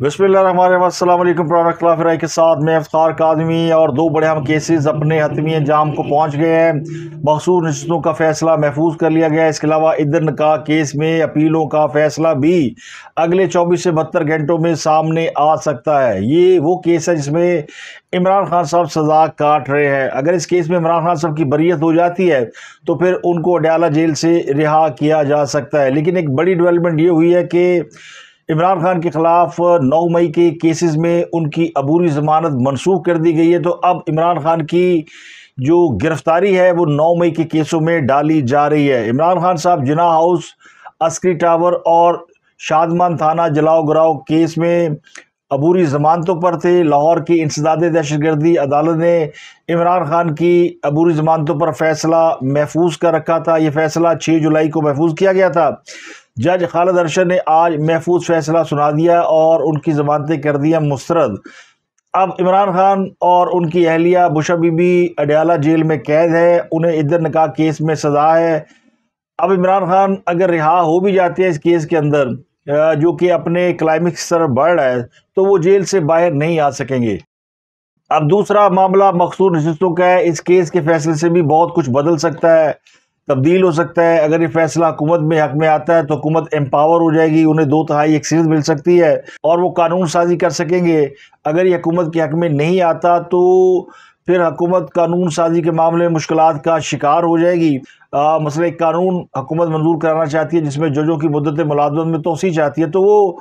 بسم اللہ الرحمن الرحیم۔ السلام علیکم۔ پروگرام اختلاف رائے کے ساتھ میں افتخار قادمی اور دو بڑے ہم کیسز اپنے حتمی انجام کو پہنچ گئے ہیں۔ مخصوص نشستوں کا فیصلہ محفوظ کر لیا گیا۔ ہے اس کے علاوہ ادھر نکاح کیس میں اپیلوں کا فیصلہ بھی اگلے چوبیس سے بہتر گھنٹوں میں سامنے آ سکتا ہے۔ یہ وہ کیس ہے جس میں عمران خان صاحب سزا کاٹ رہے ہیں۔ اگر اس کیس میں عمران خان صاحب کی بریت ہو جاتی ہے تو پھر ان کو اڈیالہ جیل سے رہا کیا جا سکتا ہے۔ لیکن ایک بڑی ڈیولپمنٹ یہ ہوئی ہے کہ عمران خان کے خلاف نو مئی کے کیسز میں ان کی عبوری ضمانت منسوخ کر دی گئی ہے۔ تو اب عمران خان کی جو گرفتاری ہے وہ نو مئی کے کیسوں میں ڈالی جا رہی ہے۔ عمران خان صاحب جناح ہاؤس، عسکری ٹاور اور شادمان تھانہ جلاؤ گراؤ کیس میں عبوری ضمانتوں پر تھے۔ لاہور کی انسداد دہشت گردی عدالت نے عمران خان کی عبوری ضمانتوں پر فیصلہ محفوظ کر رکھا تھا۔ یہ فیصلہ چھ جولائی کو محفوظ کیا گیا تھا۔ جج خالد ارشد نے آج محفوظ فیصلہ سنا دیا اور ان کی ضمانتیں کر دیا مسترد۔ اب عمران خان اور ان کی اہلیہ بشا بی بی اڈیالہ جیل میں قید ہے انہیں ادھر نکاح کیس میں سزا ہے۔ اب عمران خان اگر رہا ہو بھی جاتے ہیں اس کیس کے اندر جو کہ اپنے کلائمکس سر بڑھ رہا ہے، تو وہ جیل سے باہر نہیں آ سکیں گے۔ اب دوسرا معاملہ مخصوص نشستوں کا ہے، اس کیس کے فیصلے سے بھی بہت کچھ بدل سکتا ہے۔ تبدیل ہو سکتا ہے۔ اگر یہ فیصلہ حکومت میں حق میں آتا ہے تو حکومت امپاور ہو جائے گی، انہیں دو تہائی ایکسیز مل سکتی ہے اور وہ قانون سازی کر سکیں گے۔ اگر یہ حکومت کے حق میں نہیں آتا تو پھر حکومت قانون سازی کے معاملے میں مشکلات کا شکار ہو جائے گی۔ مسئلہ ایک قانون حکومت منظور کرانا چاہتی ہے، جس میں ججوں کی مدت ملازمت میں توسیع چاہتی ہے تو وہ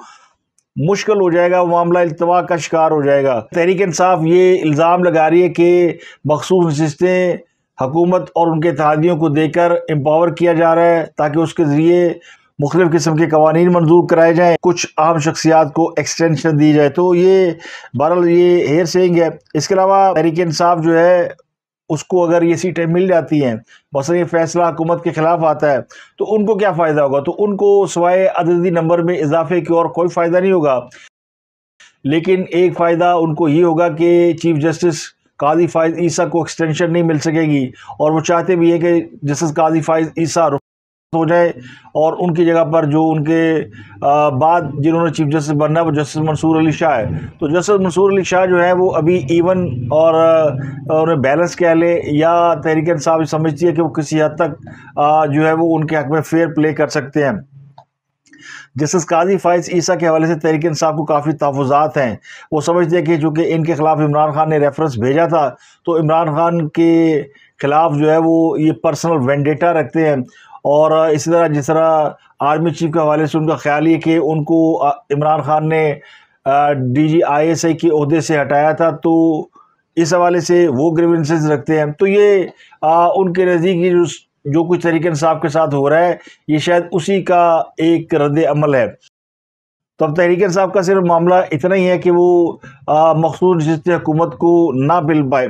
مشکل ہو جائے گا، وہ معاملہ التوا کا شکار ہو جائے گا۔ تحریک انصاف یہ الزام لگا رہی ہے کہ مخصوص نشستیں حکومت اور ان کے اتحادیوں کو دے کر امپاور کیا جا رہا ہے تاکہ اس کے ذریعے مختلف قسم کے قوانین منظور کرائے جائیں، کچھ عام شخصیات کو ایکسٹینشن دی جائے۔ تو یہ بہرحال یہ ہیئر سینگ ہے۔ اس کے علاوہ تحریک انصاف جو ہے، اس کو اگر یہ سیٹیں مل جاتی ہیں، مثلا یہ فیصلہ حکومت کے خلاف آتا ہے، تو ان کو کیا فائدہ ہوگا؟ تو ان کو سوائے عددی نمبر میں اضافے کی اور کوئی فائدہ نہیں ہوگا۔ لیکن ایک فائدہ ان کو یہ ہوگا کہ چیف جسٹس قاضی فائز عیسیٰ کو ایکسٹینشن نہیں مل سکے گی اور وہ چاہتے بھی ہیں کہ جسٹس قاضی فائز عیسیٰ ہو جائے اور ان کی جگہ پر جو ان کے بعد جنہوں نے چیف جسٹس بننا ہے، وہ جسٹس منصور علی شاہ ہے۔ تو جسٹس منصور علی شاہ جو ہے، وہ ابھی ایون اور انہیں بیلنس کہہ لے، یا تحریک انصاف سمجھتی ہے کہ وہ کسی حد تک جو ہے، وہ ان کے حق میں فیئر پلے کر سکتے ہیں۔ جسٹس قاضی فائز عیسیٰ کے حوالے سے تحریک انصاف کو کافی تحفظات ہیں۔ وہ سمجھتے ہیں کہ چونکہ ان کے خلاف عمران خان نے ریفرنس بھیجا تھا، تو عمران خان کے خلاف جو ہے وہ یہ پرسنل وینڈیٹا رکھتے ہیں۔ اور اسی طرح جس طرح آرمی چیف کے حوالے سے ان کا خیال یہ کہ ان کو عمران خان نے D G I S I کے عہدے سے ہٹایا تھا، تو اس حوالے سے وہ گریونسز رکھتے ہیں۔ تو یہ ان کے نزدیک جو جو کچھ طریقے انصاف کے ساتھ ہو رہا ہے، یہ شاید اسی کا ایک رد عمل ہے۔ تو اب تحریک انصاف کا صرف معاملہ اتنا ہی ہے کہ وہ مخصوص نشست حکومت کو نہ بل پائے۔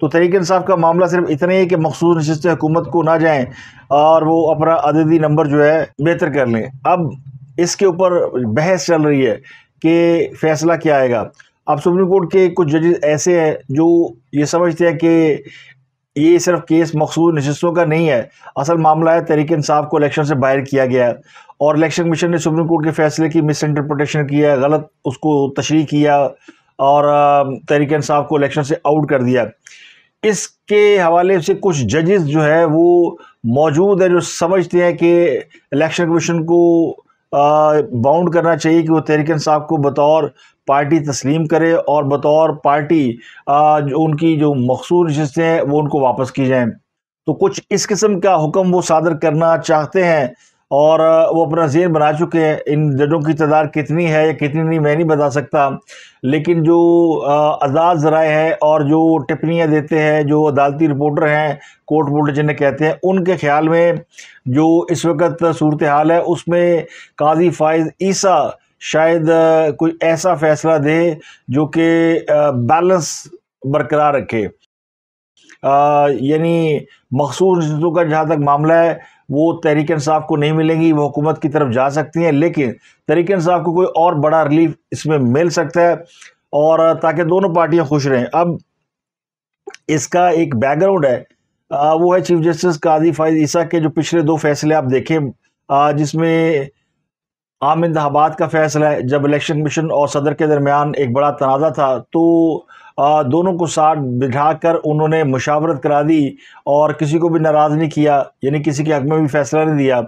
تو تحریک انصاف کا معاملہ صرف اتنا ہی ہے کہ مخصوص نشست حکومت کو نہ جائیں اور وہ اپنا عددی نمبر جو ہے بہتر کر لیں۔ اب اس کے اوپر بحث چل رہی ہے کہ فیصلہ کیا آئے گا۔ اب سپریم کورٹ کے کچھ ججز ایسے ہیں جو یہ سمجھتے ہیں کہ یہ صرف کیس مخصوص نشستوں کا نہیں ہے۔ اصل معاملہ ہے تحریک انصاف کو الیکشن سے باہر کیا گیا ہے۔ اور الیکشن کمیشن نے سپریم کورٹ کے فیصلے کی مس انٹرپریٹیشن کیا غلط اس کو تشریح کیا اور تحریک انصاف کو الیکشن سے آؤٹ کر دیا۔ اس کے حوالے سے کچھ ججز جو ہے وہ موجود ہیں جو سمجھتے ہیں کہ الیکشن کمیشن کو باؤنڈ کرنا چاہیے کہ وہ تحریک انصاف کو بطور پارٹی تسلیم کرے اور بطور پارٹی ان کی جو مخصوص نشستیں ہیں، وہ ان کو واپس کی جائیں۔ تو کچھ اس قسم کا حکم وہ صادر کرنا چاہتے ہیں اور وہ اپنا ذہن بنا چکے ہیں، ان ججوں کی تعداد کتنی ہے یا کتنی نہیں میں نہیں بتا سکتا۔ لیکن جو آزاد ذرائع ہے اور جو ٹپنیاں دیتے ہیں، جو عدالتی رپورٹر ہیں، کورٹ رپورٹر جنہیں کہتے ہیں، ان کے خیال میں جو اس وقت صورتحال ہے، اس میں قاضی فائز عیسیٰ شاید کوئی ایسا فیصلہ دے جو کہ بیلنس برقرار رکھے۔ یعنی مخصوص رشتوں کا جہاں تک معاملہ ہے، وہ تحریک انصاف کو نہیں ملیں گی، وہ حکومت کی طرف جا سکتی ہیں، لیکن تحریک انصاف کو کوئی اور بڑا ریلیف اس میں مل سکتا ہے اور تاکہ دونوں پارٹیاں خوش رہیں۔ اب اس کا ایک بیک گراؤنڈ ہے وہ ہے چیف جسٹس قاضی فائز عیسیٰ کے، جو پچھلے دو فیصلے آپ دیکھیں جس میں عام انتخابات کا فیصلہ ہے۔ جب الیکشن کمیشن اور صدر کے درمیان ایک بڑا تنازع تھا تو دونوں کو ساتھ بٹھا کر انہوں نے مشاورت کرا دی اور کسی کو بھی ناراض نہیں کیا یعنی کسی کے حق میں بھی فیصلہ نہیں دیا۔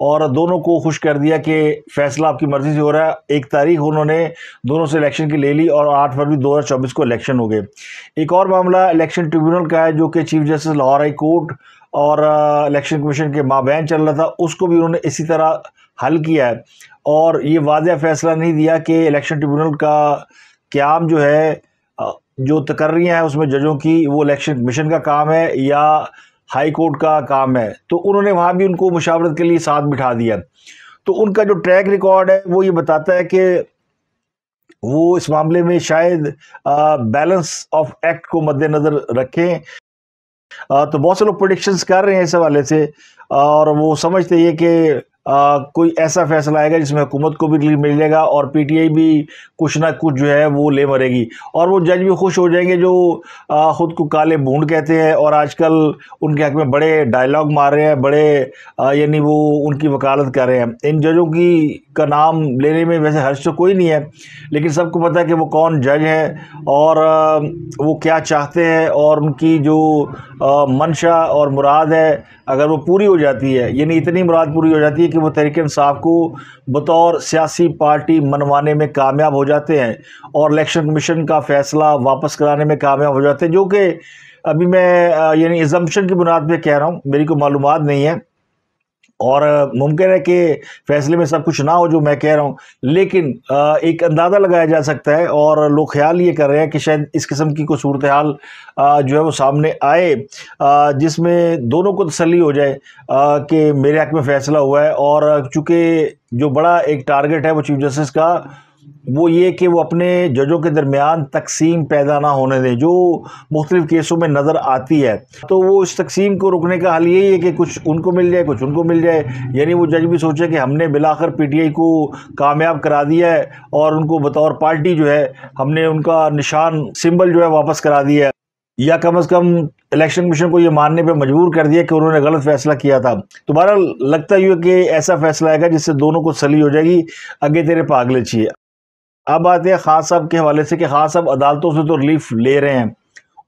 اور دونوں کو خوش کر دیا کہ فیصلہ آپ کی مرضی سے ہو رہا ہے۔ ایک تاریخ انہوں نے دونوں سے الیکشن کی لے لی اور آٹھ فروری دو ہزار چوبیس کو الیکشن ہو گئے۔ ایک اور معاملہ الیکشن ٹریبیونل کا ہے، جو کہ chief justice Lahore high court اور الیکشن کمیشن کے مابین چل رہا تھا، اس کو بھی انہوں نے اسی طرح حل کیا ہے۔ اور یہ واضح فیصلہ نہیں دیا کہ الیکشن ٹریبیونل کا قیام جو ہے جو تقرریاں ہیں اس میں ججوں کی، وہ الیکشن کمیشن کا کام ہے یا ہائی کورٹ کا کام ہے۔ تو انہوں نے وہاں بھی ان کو مشاورت کے لیے ساتھ بٹھا دیا۔ تو ان کا جو ٹریک ریکارڈ ہے، وہ یہ بتاتا ہے کہ وہ اس معاملے میں شاید بیلنس آف ایکٹ کو مد نظر رکھیں تو بہت سے لوگ پروڈکشنز کر رہے ہیں اس حوالے سے۔ اور وہ سمجھتے یہ کہ کوئی ایسا فیصلہ آئے گا جس میں حکومت کو بھی ریلیف ملے گا اور پی ٹی آئی بھی کچھ نہ کچھ جو ہے وہ لے مرے گی۔ اور وہ جج بھی خوش ہو جائیں گے جو خود کو کالے بونڈ کہتے ہیں اور آج کل ان کے حق میں بڑے ڈائلاگ مار رہے ہیں، بڑے یعنی وہ ان کی وکالت کر رہے ہیں۔ ان ججوں کی کا نام لینے میں ویسے حرش تو کوئی نہیں ہے، لیکن سب کو پتہ ہے کہ وہ کون جج ہے اور وہ کیا چاہتے ہیں اور ان کی جو منشا اور مراد ہے، اگر وہ پوری ہو جاتی ہے یعنی اتنی مراد پوری ہو جاتی ہے کہ وہ تحریک انصاف کو بطور سیاسی پارٹی منوانے میں کامیاب ہو جاتے ہیں اور الیکشن کمیشن کا فیصلہ واپس کرانے میں کامیاب ہو جاتے ہیں، جو کہ ابھی میں یعنی ازمپشن کی بنیاد پہ کہہ رہا ہوں، میری کوئی معلومات نہیں ہے۔ اور ممکن ہے کہ فیصلے میں سب کچھ نہ ہو جو میں کہہ رہا ہوں، لیکن ایک اندازہ لگایا جا سکتا ہے اور لوگ خیال یہ کر رہے ہیں کہ شاید اس قسم کی کوئی صورتحال جو ہے وہ سامنے آئے جس میں دونوں کو تسلی ہو جائے کہ میرے حق میں فیصلہ ہوا ہے اور چونکہ جو بڑا ایک ٹارگٹ ہے وہ چیف جسٹس کا وہ یہ کہ وہ اپنے ججوں کے درمیان تقسیم پیدا نہ ہونے دیں، جو مختلف کیسوں میں نظر آتی ہے۔ تو وہ اس تقسیم کو رکنے کا حل یہی ہے کہ کچھ ان کو مل جائے، کچھ ان کو مل جائے۔ یعنی وہ جج بھی سوچے کہ ہم نے بلاخر پی ٹی آئی کو کامیاب کرا دیا ہے اور ان کو بطور پارٹی جو ہے، ہم نے ان کا نشان، سمبل جو ہے، واپس کرا دیا ہے۔ یا کم از کم الیکشن کمیشن کو یہ ماننے پہ مجبور کر دیا کہ انہوں نے غلط فیصلہ کیا تھا۔ تمہارا لگتا ہی ہے کہ ایسا فیصلہ آئے گا جس سے دونوں کو سلی ہو جائے گی آگے تیرے پاگلے چاہیے اب آتے ہیں خاص صاحب کے حوالے سے کہ خاص صاحب عدالتوں سے تو ریلیف لے رہے ہیں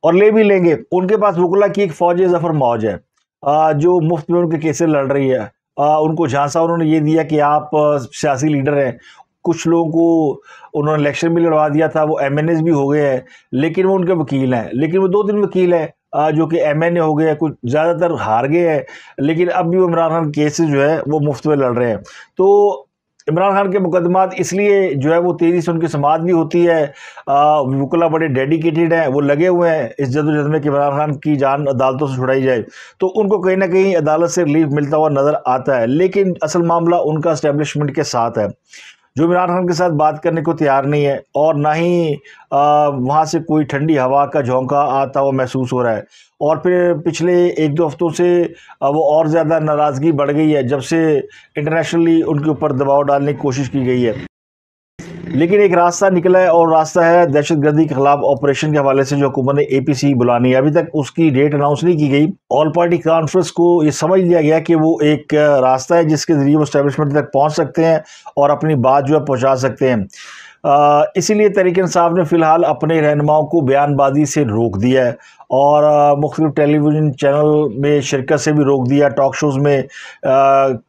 اور لے بھی لیں گے۔ ان کے پاس وکلا کی ایک فوج ظفر موج ہے۔ جو مفت میں ان کے کیسے لڑ رہی ہے۔ ان کو جھانسا انہوں نے یہ دیا کہ آپ سیاسی لیڈر ہیں۔ کچھ لوگوں کو انہوں نے الیکشن بھی لڑوا دیا تھا، وہ ایم این ایس بھی ہو گئے ہیں۔ لیکن وہ ان کے وکیل ہیں۔ لیکن وہ دو تین وکیل ہیں جو کہ ایم این اے ہو گئے کچھ زیادہ تر ہار گئے ہیں۔ لیکن اب بھی وہ عمران خان کیسز جو ہے وہ مفت میں لڑ رہے ہیں۔ تو عمران خان کے مقدمات اس لیے جو ہے وہ تیزی سے ان کی سماعت بھی ہوتی ہے۔ وکلا بڑے ڈیڈیکیٹڈ ہیں، وہ لگے ہوئے ہیں اس جد و جد میں کہ عمران خان کی جان عدالتوں سے چھڑائی جائے۔ تو ان کو کہیں نہ کہیں عدالت سے ریلیف ملتا ہوا نظر آتا ہے، لیکن اصل معاملہ ان کا اسٹیبلشمنٹ کے ساتھ ہے۔ جو عمران خان کے ساتھ بات کرنے کو تیار نہیں ہے اور نہ ہی وہاں سے کوئی ٹھنڈی ہوا کا جھونکا آتا ہوا محسوس ہو رہا ہے۔ اور پھر پچھلے ایک دو ہفتوں سے وہ اور زیادہ ناراضگی بڑھ گئی ہے جب سے انٹرنیشنلی ان کے اوپر دباؤ ڈالنے کی کوشش کی گئی ہے۔ لیکن ایک راستہ نکلا ہے اور راستہ ہے دہشت گردی کے خلاف آپریشن کے حوالے سے جو حکومت نے اے پی سی بلانی ہے۔ ابھی تک اس کی ڈیٹ اناؤنس نہیں کی گئی۔ آل پارٹی کانفرنس کو یہ سمجھ لیا گیا کہ وہ ایک راستہ ہے جس کے ذریعے وہ اسٹیبلشمنٹ تک پہنچ سکتے ہیں اور اپنی بات جو ہے پہنچا سکتے ہیں۔ اسی لیے تحریک انصاف نے فی الحال اپنے رہنماؤں کو بیان بازی سے روک دیا ہے اور مختلف ٹیلی ویژن چینل میں شرکت سے بھی روک دیا ٹاک شوز میں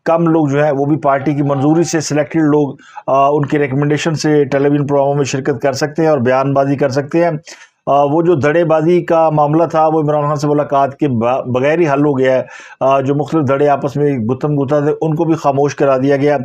کم لوگ جو ہیں وہ بھی پارٹی کی منظوری سے سلیکٹڈ لوگ ان کی ریکمنڈیشن سے ٹیلی ویژن پروگراموں میں شرکت کر سکتے ہیں اور بیان بازی کر سکتے ہیں۔ وہ جو دھڑے بازی کا معاملہ تھا، وہ عمران خان سے ملاقات کے بغیر ہی حل ہو گیا ہے۔ جو مختلف دھڑے آپس میں گتم گتا تھے ان کو بھی خاموش کرا دیا گیا۔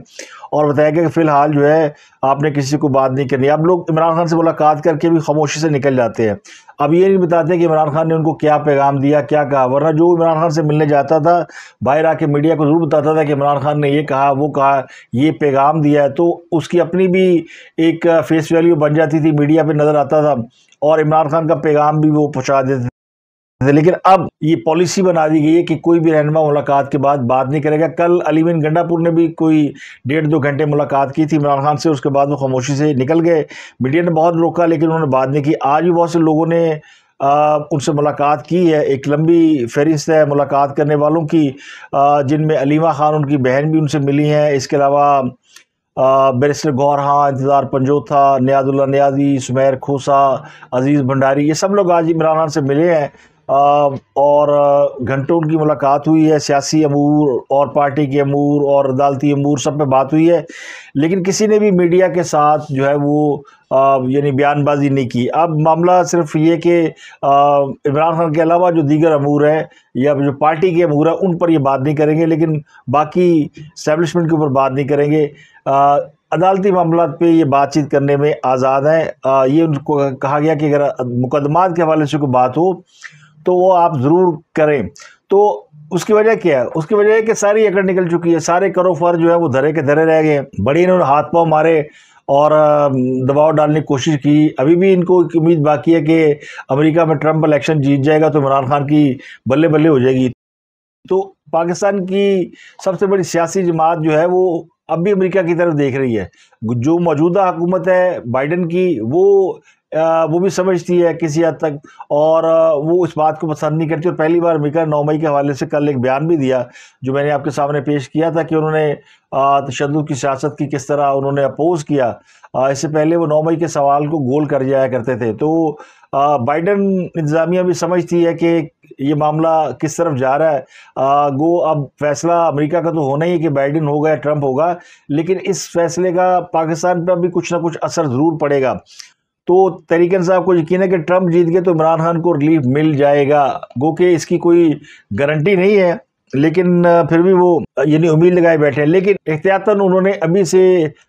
اور بتایا گیا کہ فی الحال جو ہے، آپ نے کسی کو بات نہیں کرنی۔ اب لوگ عمران خان سے ملاقات کر کے بھی خاموشی سے نکل جاتے ہیں۔ اب یہ نہیں بتاتے کہ عمران خان نے ان کو کیا پیغام دیا، کیا کہا۔ ورنہ جو عمران خان سے ملنے جاتا تھا، باہر آ کے میڈیا کو ضرور بتاتا تھا کہ عمران خان نے یہ کہا، وہ کہا، یہ پیغام دیا ہے۔ تو اس کی اپنی بھی ایک فیس ویلیو بن جاتی تھی، میڈیا پہ نظر آتا تھا۔ اور عمران خان کا پیغام بھی وہ پہنچا دیتے لیکن اب یہ پالیسی بنا دی گئی ہے کہ کوئی بھی رہنما ملاقات کے بعد بات نہیں کرے گا۔ کل علیمین گنڈا پور نے بھی کوئی ڈیڑھ دو گھنٹے ملاقات کی تھی۔ عمران خان سے اس کے بعد وہ خاموشی سے نکل گئے۔ میڈیا نے بہت روکا، لیکن انہوں نے بات نہیں کی۔ آج بھی بہت سے لوگوں نے ان سے ملاقات کی ہے۔ ایک لمبی فہرست ہے ملاقات کرنے والوں کی۔ جن میں علیمہ خان، ان کی بہن بھی ان سے ملی ہیں۔ اس کے علاوہ بیرسٹر گورہاں انتظار پنجوتھا نیاد اللہ نیازی، سمیر کھوسا، عزیز بھنڈاری، یہ سب لوگ آج عمران خان سے ملے ہیں۔ اور گھنٹوں کی ملاقات ہوئی ہے، سیاسی امور اور پارٹی کے امور اور عدالتی امور سب پہ بات ہوئی ہے۔ لیکن کسی نے بھی میڈیا کے ساتھ جو ہے وہ یعنی بیان بازی نہیں کی۔ اب معاملہ صرف یہ کہ عمران خان کے علاوہ جو دیگر امور ہے یا جو پارٹی کے امور ہیں، ان پر یہ بات نہیں کریں گے، لیکن باقی اسٹیبلشمنٹ کے اوپر بات نہیں کریں گے۔ عدالتی معاملات پہ یہ بات چیت کرنے میں آزاد ہیں۔ یہ ان کو کہا گیا کہ اگر مقدمات کے حوالے سے کوئی بات ہو تو وہ آپ ضرور کریں۔ تو اس کی وجہ کیا ہے؟ اس کی وجہ ہے کہ ساری اکڑ نکل چکی ہے، سارے کرو فر جو ہے وہ دھرے کے دھرے رہ گئے بڑی انہوں نے ہاتھ پاؤں مارے اور دباؤ ڈالنے کی کوشش کی۔ ابھی بھی ان کو امید باقی ہے کہ امریکہ میں ٹرمپ الیکشن جیت جائے گا تو عمران خان کی بلے بلے ہو جائے گی۔ تو پاکستان کی سب سے بڑی سیاسی جماعت جو ہے وہ اب بھی امریکہ کی طرف دیکھ رہی ہے۔ جو موجودہ حکومت ہے بائیڈن کی وہ وہ بھی سمجھتی ہے کسی حد تک۔ اور وہ اس بات کو پسند نہیں کرتی۔ اور پہلی بار امریکہ نو مئی کے حوالے سے کل ایک بیان بھی دیا، جو میں نے آپ کے سامنے پیش کیا تھا کہ انہوں نے تشدد کی سیاست کی کس طرح انہوں نے اپوز کیا۔ اس سے پہلے وہ نو مئی کے سوال کو گول کر جایا کرتے تھے۔ تو بائیڈن انتظامیہ بھی سمجھتی ہے کہ یہ معاملہ کس طرف جا رہا ہے۔ گو، اب فیصلہ امریکہ کا تو ہونا ہی ہے کہ بائیڈن ہوگا یا ٹرمپ ہوگا، لیکن اس فیصلے کا پاکستان پر بھی کچھ نہ کچھ اثر ضرور پڑے گا۔ تو طریقہ صاحب کو یقین ہے کہ ٹرمپ جیت گئے تو عمران خان کو ریلیف مل جائے گا گو کہ اس کی کوئی گارنٹی نہیں ہے، لیکن پھر بھی وہ یعنی امید لگائے بیٹھے ہیں۔ لیکن احتیاطاً انہوں نے ابھی سے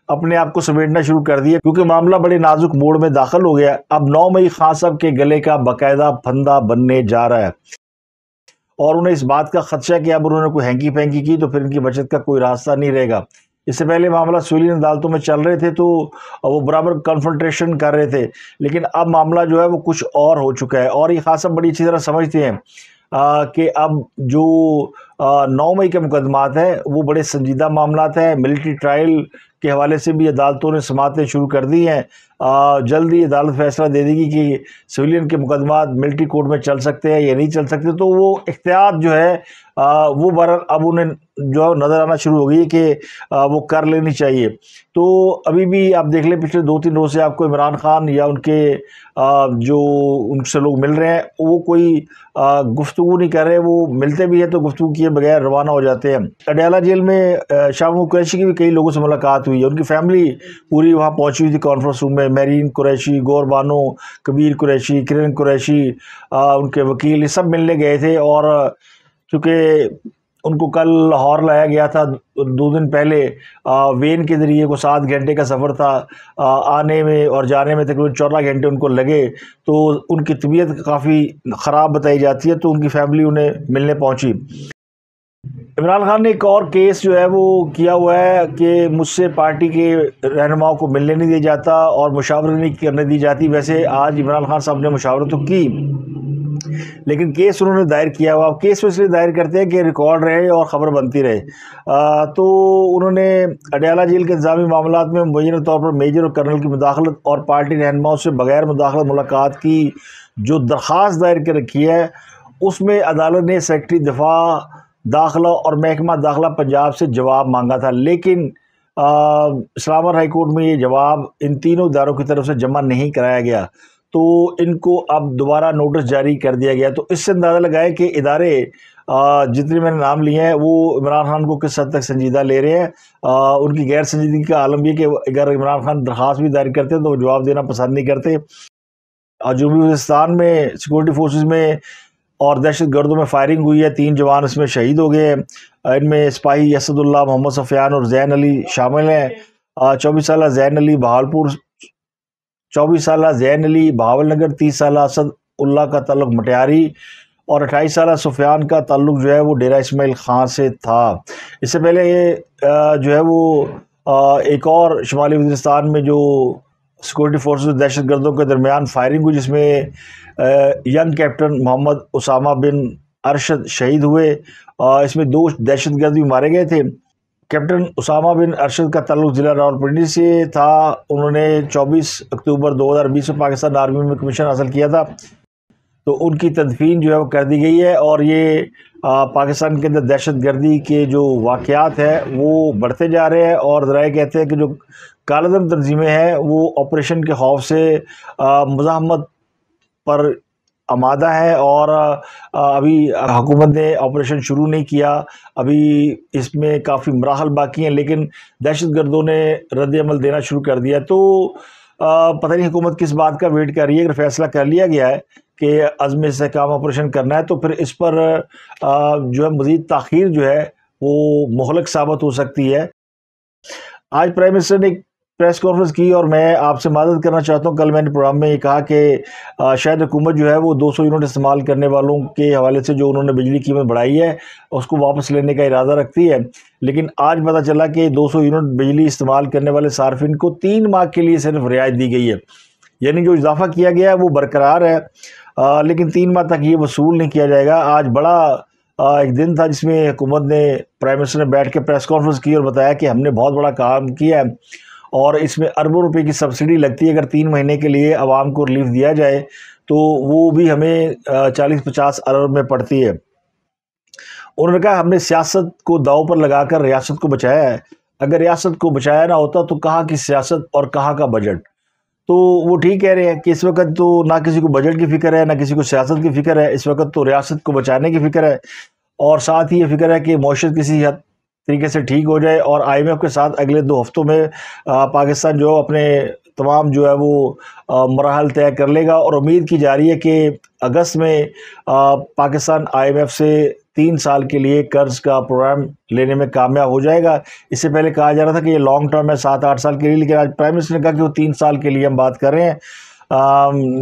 اپنے آپ کو سمیٹنا شروع کر دیا، کیونکہ معاملہ بڑے نازک موڑ میں داخل ہو گیا۔ اب نو مئی خان صاحب کے گلے کا باقاعدہ پھندا بننے جا رہا ہے۔ اور انہیں اس بات کا خدشہ کہ اب انہوں نے کوئی ہینکی پھینکی کی تو پھر ان کی بچت کا کوئی راستہ نہیں رہے گا۔ اس سے پہلے معاملہ سویلین عدالتوں میں چل رہے تھے تو وہ برابر کنفرنٹریشن کر رہے تھے۔ لیکن اب معاملہ جو ہے وہ کچھ اور ہو چکا ہے اور یہ خاصا بڑی اچھی طرح سمجھتے ہیں کہ اب جو نو مئی کے مقدمات ہیں، وہ بڑے سنجیدہ معاملات ہیں۔ ملٹری ٹرائل کے حوالے سے بھی عدالتوں نے سماعتیں شروع کر دی ہیں۔ جلد ہی عدالت فیصلہ دے دے گی کہ سویلین کے مقدمات ملٹری کورٹ میں چل سکتے ہیں یا نہیں چل سکتے۔ تو وہ اختیار جو ہے وہ بر اب انہیں جو نظر آنا شروع ہو گئی کہ وہ کر لینی چاہیے۔ تو ابھی بھی آپ دیکھ لیں، پچھلے دو تین روز سے آپ کو عمران خان یا ان کے جو ان سے لوگ مل رہے ہیں، وہ کوئی گفتگو نہیں کر رہے، وہ ملتے بھی ہیں تو گفتگو کیے بغیر روانہ ہو جاتے ہیں۔ اڈیالہ جیل میں شاہ قریشی کی بھی کئی لوگوں سے ملاقات ہوئی ہے۔ ان کی فیملی پوری وہاں پہنچی ہوئی تھی کانفرنس روم میں۔ میرین قریشی گور بانو کبیر قریشی، کرن قریشی ان کے وکیل، یہ سب ملنے گئے تھے۔ اور چونکہ ان کو کل لاہور لایا گیا تھا، دو دن پہلے وین کے ذریعے کو سات گھنٹے کا سفر تھا۔ آنے میں اور جانے میں تقریباً چودہ گھنٹے ان کو لگے۔ تو ان کی طبیعت کافی خراب بتائی جاتی ہے۔ تو ان کی فیملی انہیں ملنے پہنچی۔ عمران خان نے ایک اور کیس جو ہے وہ کیا ہوا ہے کہ مجھ سے پارٹی کے رہنماؤں کو ملنے نہیں دیا جاتا اور مشاورت نہیں کرنے دی جاتی۔ ویسے آج عمران خان صاحب نے مشاورت تو کی، لیکن کیس انہوں نے دائر کیا ہوا۔ کیس اس لیے دائر کرتے ہیں کہ ریکارڈ رہے اور خبر بنتی رہے۔ تو انہوں نے اڈیالہ جیل کے انتظامی معاملات میں مبینہ طور پر میجر اور کرنل کی مداخلت اور پارٹی رہنماؤں سے بغیر مداخلت ملاقات کی جو درخواست دائر کر رکھی ہے، اس میں عدالت نے سیکٹری دفاع داخلہ اور محکمہ داخلہ پنجاب سے جواب مانگا تھا، لیکن اسلام آباد ہائی کورٹ میں یہ جواب ان تینوں اداروں کی طرف سے جمع نہیں کرایا گیا۔ تو ان کو اب دوبارہ نوٹس جاری کر دیا گیا۔ تو اس سے اندازہ لگائے کہ ادارے جتنے میں نے نام لیے ہیں، وہ عمران خان کو کس حد تک سنجیدہ لے رہے ہیں۔ ان کی غیر سنجیدگی کا عالم یہ کہ اگر عمران خان درخواست بھی دائر کرتے ہیں تو وہ جواب دینا پسند نہیں کرتے۔ جنوبی وزستان میں سیکورٹی فورسز میں اور دہشت گردوں میں فائرنگ ہوئی ہے۔ تین جوان اس میں شہید ہو گئے ان میں سپاہی اسد اللہ محمد سفیان اور زین علی شامل ہیں۔ چوبیس سالہ زین علی بہالپور، چوبیس سالہ زین علی بہاول نگر، تیس سالہ اسد اللہ کا تعلق مٹیاری اور اٹھائیس سالہ سفیان کا تعلق جو ہے وہ ڈیرہ اسماعیل خان سے تھا۔ اس سے پہلے یہ جو ہے وہ ایک اور شمالی وزیرستان میں جو سیکورٹی فورسز دہشت گردوں کے درمیان فائرنگ ہوئی جس میں ینگ کیپٹن محمد اسامہ بن ارشد شہید ہوئے۔ اس میں دو دہشت گرد بھی مارے گئے تھے۔ کیپٹن اسامہ بن ارشد کا تعلق ضلع راول پنڈی سے تھا۔ انہوں نے چوبیس اکتوبر دو ہزار بیس میں پاکستان آرمی میں کمیشن حاصل کیا تھا۔ تو ان کی تدفین جو ہے وہ کر دی گئی ہے اور یہ پاکستان کے اندر دہشت گردی کے جو واقعات ہیں وہ بڑھتے جا رہے ہیں اور ذرائع کہتے ہیں کہ جو کالدم تنظیمیں ہیں وہ آپریشن کے خوف سے مزاحمت پر آمادہ ہے اور ابھی حکومت نے آپریشن شروع نہیں کیا۔ ابھی اس میں کافی مراحل باقی ہیں، لیکن دہشت گردوں نے رد عمل دینا شروع کر دیا۔ تو پتہ نہیں حکومت کس بات کا ویٹ کر رہی ہے۔ اگر فیصلہ کر لیا گیا ہے کہ عزم استحکام آپریشن کرنا ہے، تو پھر اس پر جو ہے مزید تاخیر جو ہے، وہ مہلک ثابت ہو سکتی ہے۔ آج پرائم منسٹر نے ایک پریس کانفرنس کی اور میں آپ سے مدد کرنا چاہتا ہوں۔ کل میں نے پروگرام میں یہ کہا کہ شاید حکومت جو ہے وہ دو سو یونٹ استعمال کرنے والوں کے حوالے سے جو انہوں نے بجلی قیمت بڑھائی ہے، اس کو واپس لینے کا ارادہ رکھتی ہے۔ لیکن آج پتہ چلا کہ دو سو یونٹ بجلی استعمال کرنے والے صارفین کو تین ماہ کے لیے صرف رعایت دی گئی ہے۔ یعنی جو اضافہ کیا گیا ہے وہ برقرار ہے۔ لیکن تین ماہ تک یہ وصول نہیں کیا جائے گا۔ آج بڑا ایک دن تھا جس میں حکومت نے پرائم منسٹر نے بیٹھ کے پریس کانفرنس کی اور بتایا کہ ہم نے بہت بڑا کام کیا ہے۔ اور اس میں اربوں روپے کی سبسڈی لگتی ہے۔ اگر تین مہینے کے لیے عوام کو ریلیف دیا جائے تو وہ بھی ہمیں چالیس پچاس ارب میں پڑتی ہے۔ انہوں نے کہا، ہم نے سیاست کو داؤ پر لگا کر ریاست کو بچایا ہے۔ اگر ریاست کو بچایا نہ ہوتا تو کہاں کی سیاست اور کہاں کا بجٹ؟ تو وہ ٹھیک کہہ رہے ہیں کہ اس وقت تو نہ کسی کو بجٹ کی فکر ہے، نہ کسی کو سیاست کی فکر ہے۔ اس وقت تو ریاست کو بچانے کی فکر ہے۔ اور ساتھ ہی یہ فکر ہے کہ معاشرت کسی حد طریقے سے ٹھیک ہو جائے اور آئی ایم ایف کے ساتھ اگلے دو ہفتوں میں پاکستان جو اپنے تمام جو ہے وہ مراحل طے کر لے گا اور امید کی جا رہی ہے کہ اگست میں پاکستان آئی ایم ایف سے تین سال کے لیے قرض کا پروگرام لینے میں کامیاب ہو جائے گا۔ اس سے پہلے کہا جا رہا تھا کہ یہ لانگ ٹرم ہے، سات آٹھ سال کے لیے، لیکن آج پرائم منسٹر نے کہا کہ وہ تین سال کے لیے ہم بات کر رہے ہیں۔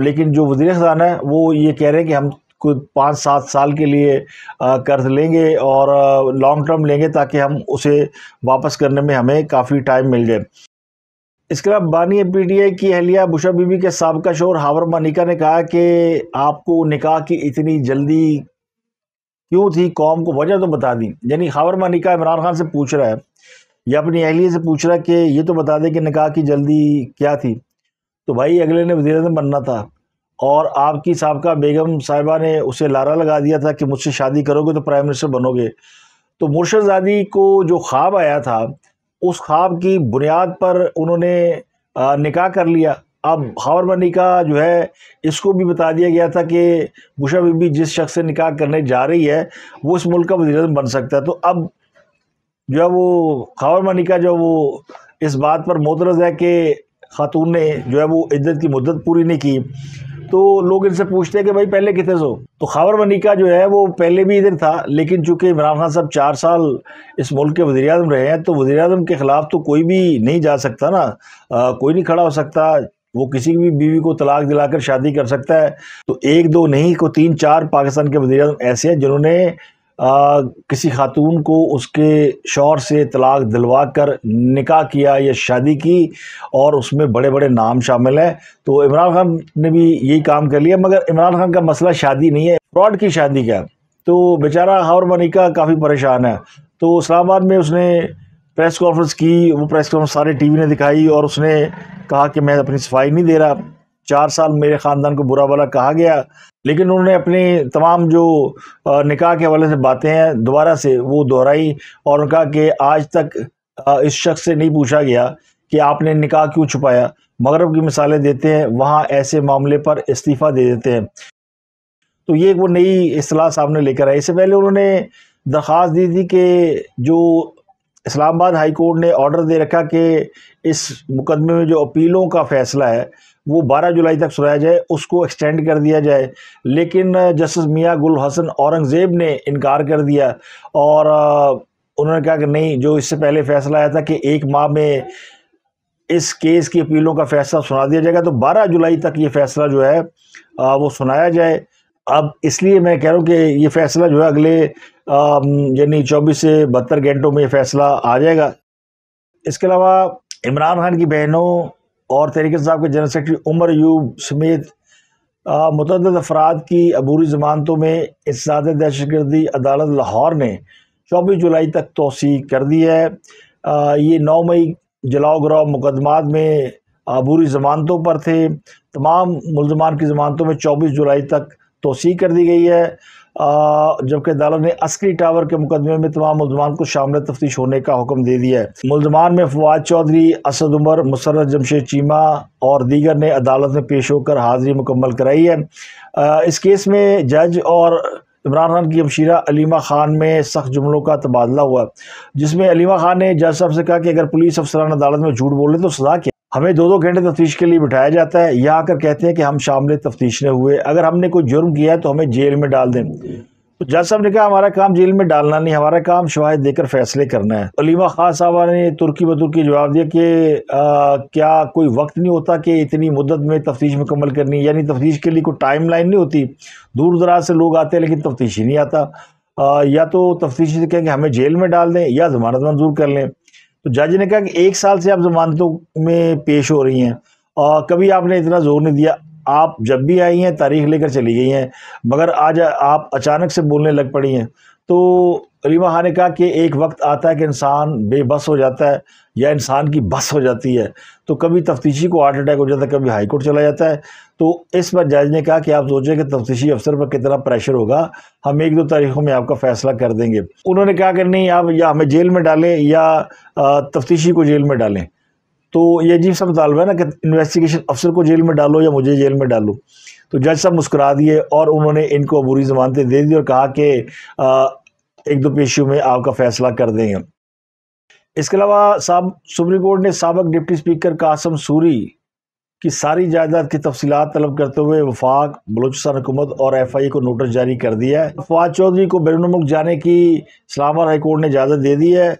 لیکن جو وزیر خزانہ ہے، وہ یہ کہہ رہے ہیں کہ ہم کوئی پانچ سات سال کے لیے قرض لیں گے اور لانگ ٹرم لیں گے تاکہ ہم اسے واپس کرنے میں ہمیں کافی ٹائم مل جائے۔ اس کے علاوہ بانی پی ٹی آئی کی اہلیہ بشا بی بی کے سابقہ شور ہاور مانیکا نے کہا کہ آپ کو نکاح کی اتنی جلدی کیوں تھی؟ قوم کو وجہ تو بتا دی۔ یعنی ہاور مانیکا عمران خان سے پوچھ رہا ہے، یا اپنی اہلیہ سے پوچھ رہا ہے کہ یہ تو بتا دے کہ نکاح کی جلدی کیا تھی۔ تو بھائی اگلے نے وزیر اعظم بننا تھا۔ اور آپ کی سابقہ بیگم صاحبہ نے اسے لارا لگا دیا تھا کہ مجھ سے شادی کرو گے تو پرائم منسٹر بنو گے تو مرشد زادی کو جو خواب آیا تھا، اس خواب کی بنیاد پر انہوں نے نکاح کر لیا۔ اب خاور بنی کا جو ہے، اس کو بھی بتا دیا گیا تھا کہ بشا بی بی جس شخص سے نکاح کرنے جا رہی ہے، وہ اس ملک کا وزیر بن سکتا ہے۔ تو اب جو ہے، وہ خاور بنی کا جو وہ اس بات پر موترز ہے کہ خاتون نے جو ہے، وہ عدت کی مدت پوری نہیں کی۔ تو لوگ ان سے پوچھتے ہیں کہ بھائی پہلے کتنے سو تو خاور منیکا جو ہے وہ پہلے بھی ادھر تھا، لیکن چونکہ عمران خان صاحب چار سال اس ملک کے وزیر اعظم رہے ہیں، تو وزیر اعظم کے خلاف تو کوئی بھی نہیں جا سکتا نا۔ کوئی نہیں کھڑا ہو سکتا۔ وہ کسی بھی بیوی کو طلاق دلا کر شادی کر سکتا ہے۔ تو ایک دو نہیں کو تین چار پاکستان کے وزیر اعظم ایسے ہیں جنہوں نے کسی خاتون کو اس کے شوہر سے طلاق دلوا کر نکاح کیا یا شادی کی اور اس میں بڑے بڑے نام شامل ہیں، تو عمران خان نے بھی یہی کام کر لیا، مگر عمران خان کا مسئلہ شادی نہیں ہے، فراڈ کی شادی کا تو بیچارہ ہاور منیکا کافی پریشان ہے۔ تو اسلام آباد میں اس نے پریس کانفرنس کی، وہ پریس کانفرنس سارے ٹی وی نے دکھائی اور اس نے کہا کہ میں اپنی صفائی نہیں دے رہا۔ چار سال میرے خاندان کو برا بلا کہا گیا۔ لیکن انہوں نے اپنی تمام جو نکاح کے حوالے سے باتیں ہیں، دوبارہ سے وہ دہرائی اور کہا کہ آج تک اس شخص سے نہیں پوچھا گیا کہ آپ نے نکاح کیوں چھپایا۔ مغرب کی مثالیں دیتے ہیں، وہاں ایسے معاملے پر استعفیٰ دے دیتے ہیں۔ تو یہ ایک وہ نئی اصطلاح سامنے لے کر آئے اس سے پہلے انہوں نے درخواست دی تھی کہ جو اسلام آباد ہائی کورٹ نے آرڈر دے رکھا کہ اس مقدمے میں جو اپیلوں کا فیصلہ ہے وہ بارہ جولائی تک سنایا جائے، اس کو ایکسٹینڈ کر دیا جائے۔ لیکن جسٹس میاں گل حسن اورنگزیب نے انکار کر دیا اور انہوں نے کہا کہ نہیں، جو اس سے پہلے فیصلہ آیا تھا کہ ایک ماہ میں اس کیس کی اپیلوں کا فیصلہ سنا دیا جائے گا، تو بارہ جولائی تک یہ فیصلہ جو ہے، وہ سنایا جائے۔ اب اس لیے میں کہہ رہا ہوں کہ یہ فیصلہ جو ہے اگلے یعنی چوبیس سے بہتر گھنٹوں میں یہ فیصلہ آ جائے گا۔ اس کے علاوہ عمران خان کی بہنوں اور تحریک صاحب کے جنرل سیکرٹری عمر یوب سمیت متعدد افراد کی عبوری ضمانتوں میں اتحاد دہشت گردی عدالت لاہور نے چوبیس جولائی تک توسیع کر دی ہے۔ یہ نو مئی جلاؤ گراؤ مقدمات میں عبوری ضمانتوں پر تھے۔ تمام ملزمان کی ضمانتوں میں چوبیس جولائی تک توسیع کر دی گئی ہے۔ جبکہ عدالت نے عسکری ٹاور کے مقدمے میں تمام ملزمان کو شامل تفتیش ہونے کا حکم دے دیا ہے۔ ملزمان میں فواد چودھری، اسد عمر، مسرت جمشید چیمہ اور دیگر نے عدالت میں پیش ہو کر حاضری مکمل کرائی ہے۔ اس کیس میں جج اور عمران خان کی ہمشیرہ علیمہ خان میں سخت جملوں کا تبادلہ ہوا جس میں علیمہ خان نے جج صاحب سے کہا کہ اگر پولیس افسران عدالت میں جھوٹ بولے تو سزا کیا؟ ہمیں دو دو گھنٹے تفتیش کے لیے بٹھایا جاتا ہے۔ یا آ کر کہتے ہیں کہ ہم شامل تفتیش نے ہوئے۔ اگر ہم نے کوئی جرم کیا ہے تو ہمیں جیل میں ڈال دیں۔ تو جج صاحب نے کہا، ہمارا کام جیل میں ڈالنا نہیں، ہمارا کام شواہد دے کر فیصلے کرنا ہے۔ علیمہ خان صاحبہ نے ترکی بترکی جواب دیا کہ کیا کوئی وقت نہیں ہوتا کہ اتنی مدت میں تفتیش مکمل کرنی؟ یعنی تفتیش کے لیے کوئی ٹائم لائن نہیں ہوتی۔ دور دراز سے لوگ آتے ہیں لیکن تفتیش ہی نہیں آتا۔ یا تو تفتیش سے کہیں کہ ہمیں جیل میں ڈال دیں یا ضمانت منظور کر لیں۔ تو جج نے کہا کہ ایک سال سے آپ ضمانتوں میں پیش ہو رہی ہیں اور کبھی آپ نے اتنا زور نہیں دیا۔ آپ جب بھی آئی ہیں، تاریخ لے کر چلی گئی ہیں، مگر آج آپ اچانک سے بولنے لگ پڑی ہیں۔ تو علیمہ ہاں خان نے کہا کہ ایک وقت آتا ہے کہ انسان بے بس ہو جاتا ہے یا انسان کی بس ہو جاتی ہے، تو کبھی تفتیشی کو ہارٹ اٹیک ہو جاتا ہے، کبھی ہائی کورٹ چلا جاتا ہے۔ تو اس پر جج نے کہا کہ آپ سوچیں کہ تفتیشی افسر پر کتنا پریشر ہوگا۔ ہم ایک دو تاریخوں میں آپ کا فیصلہ کر دیں گے۔ انہوں نے کہا کہ نہیں، آپ یا ہمیں جیل میں ڈالیں یا تفتیشی کو جیل میں ڈالیں۔ تو یہ عجیب سا مطالبہ ہے نا کہ انویسٹیگیشن افسر کو جیل میں ڈالو یا مجھے جیل میں ڈالو۔ تو جج صاحب مسکرا دیے اور انہوں نے ان کو عبوری ضمانتیں دے دی اور کہا کہ ایک دو پیشیوں میں آپ کا فیصلہ کر دیں گے۔ اس کے علاوہ سپریم کورٹ نے سابق ڈپٹی اسپیکر قاسم سوری کی ساری جائیداد کی تفصیلات طلب کرتے ہوئے وفاق، بلوچستان حکومت اور ایف آئی کو نوٹس جاری کر دیا ہے۔ فواد چودھری کو بیرون ملک جانے کی اسلام آباد ہائی کورٹ نے اجازت دے دی ہے۔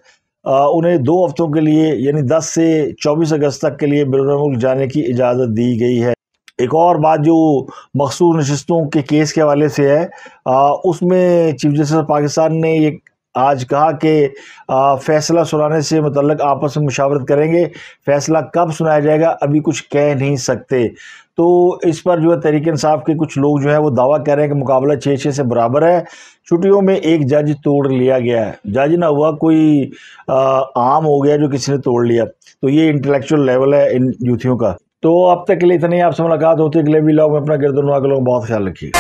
انہیں دو ہفتوں کے لیے یعنی دس سے چوبیس اگست تک کے لیے بیرون ملک جانے کی اجازت دی گئی ہے۔ ایک اور بات جو مخصوص نشستوں کے کیس کے حوالے سے ہے اس میں چیف جسٹس پاکستان نے یہ آج کہا کہ فیصلہ سنانے سے متعلق آپس میں مشاورت کریں گے۔ فیصلہ کب سنایا جائے گا ابھی کچھ کہہ نہیں سکتے۔ تو اس پر جو ہے تحریک انصاف کے کچھ لوگ جو ہے وہ دعویٰ کہہ رہے ہیں کہ مقابلہ چھ چھ سے برابر ہے۔ چھٹیوں میں ایک جج توڑ لیا گیا ہے۔ جج نہ ہوا، کوئی عام ہو گیا جو کسی نے توڑ لیا۔ تو یہ انٹلیکچول لیول ہے ان یوتھیوں کا۔ تو اب تک کے لیے اتنی آپ سے ملاقات ہوتی ہے۔ اگلے بھی میں اپنا گرد و نواز کے لوگ بہت خیال رکھیے۔